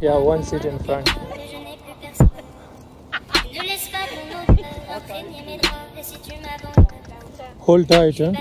Yeah, one seat in front. Hold tight, huh?